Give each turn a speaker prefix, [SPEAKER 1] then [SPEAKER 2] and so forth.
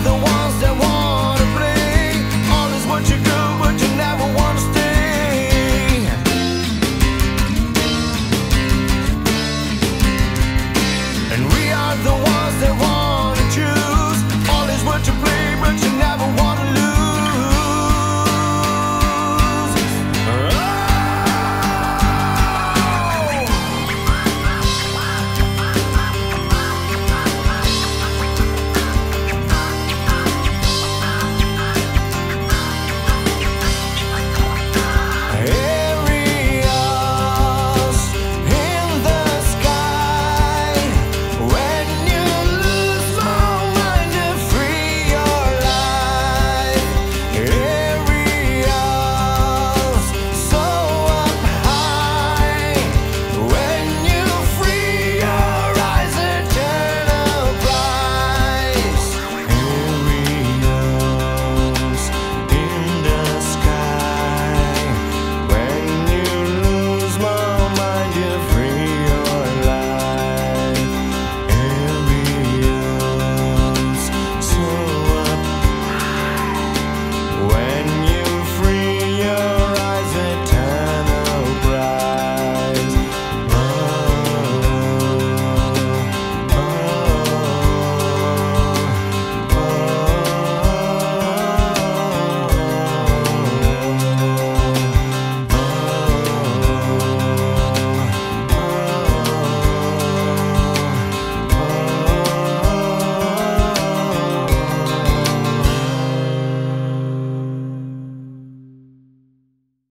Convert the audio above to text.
[SPEAKER 1] the ones that want